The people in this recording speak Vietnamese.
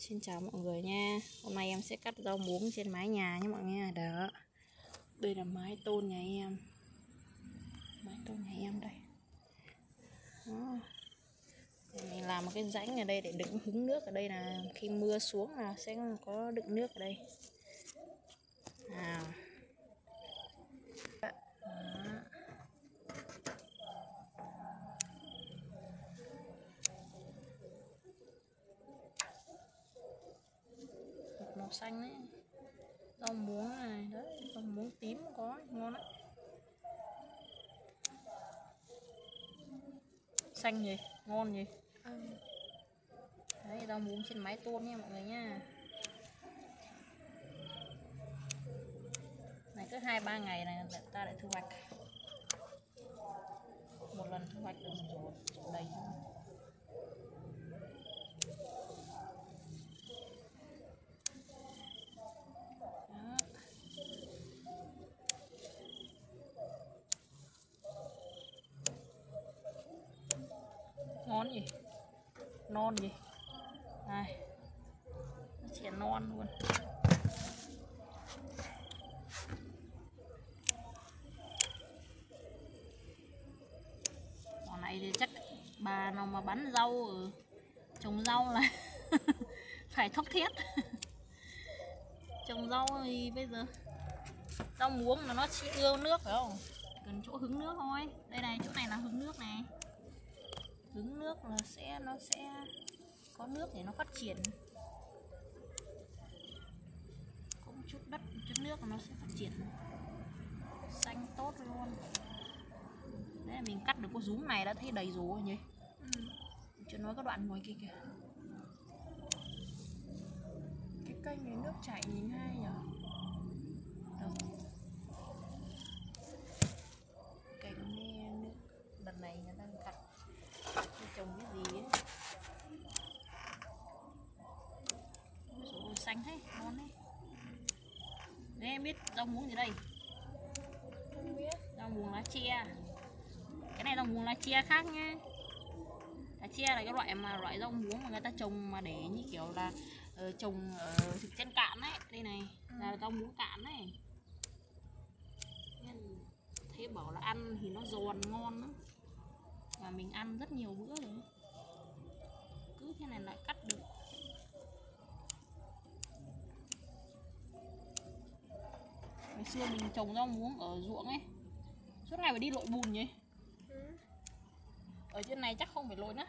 Xin chào mọi người nha. Hôm nay em sẽ cắt rau muống trên mái nhà nhé mọi người Đó. Đây là mái tôn nhà em. Mái tôn nhà em đây. Đó. Mình làm một cái rãnh ở đây để đựng hứng nước ở đây là khi mưa xuống là sẽ có đựng nước ở đây. Nào. Xanh đấy rau muống này đấy rau muống tím có ngon đấy xanh gì ngon gì đấy rau muống trên máy tôn nha mọi người nha này cứ hai ba ngày này ta lại thu hoạch. Một lần thu hoạch được một rổ, rổ đầy luôn. Đó non gì non gì này. Nó chỉ non luôn. Còn này thì chắc bà nào mà bán rau ở trồng rau là phải thóc thiết trồng rau thì bây giờ rau muống là nó chỉ ưa nước phải không? Cần chỗ hứng nước thôi. Đây này, chỗ này là hứng nước này nước là sẽ nó sẽ có nước để nó phát triển. Có một chút đất một chút nước nó sẽ phát triển xanh tốt luôn. Đấy là mình cắt được có rúm này đã thấy đầy rú rồi nhỉ? Ừ. chưa nói các đoạn ngoài kia kìa. Cái kênh này nước chảy nhìn hay nhở đâu cành nghe nước lần này người ta cắt Đi trồng cái gì ấy Xanh thế ngon đấy đấy em biết rau muống gì đây? Không biết. Rau muống lá chia cái này rau muống lá chia khác nha lá chia là cái loại mà loại rau muống mà người ta trồng mà để như kiểu là ờ, trồng ở trên cạn đấy đây này là rau muống cạn đấy Nên thế bảo là ăn thì nó giòn ngon lắm. Và mình ăn rất nhiều bữa rồi. Cứ thế này lại cắt được ngày xưa mình trồng rau muống ở ruộng ấy. Suốt ngày phải đi lội bùn nhỉ? Ừ. ở trên này chắc không phải lội nữa